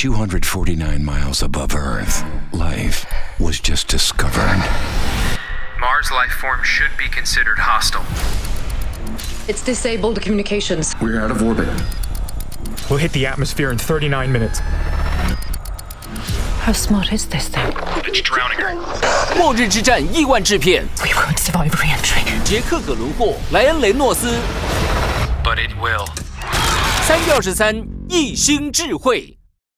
249 miles above Earth, life was just discovered. Mars life form should be considered hostile. It's disabled communications. We're out of orbit. We'll hit the atmosphere in 39 minutes. How smart is this thing? It's drowning her. 末日之战亿万制片。We won't survive re-entry. 杰克·葛伦霍、莱恩·雷诺斯。But it will. 三月二十三，异星智慧。